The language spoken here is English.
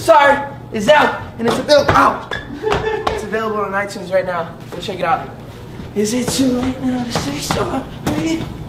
Sorry is out, and it's available out. It's available on iTunes right now. Go check it out. Is it too late now to say sorry?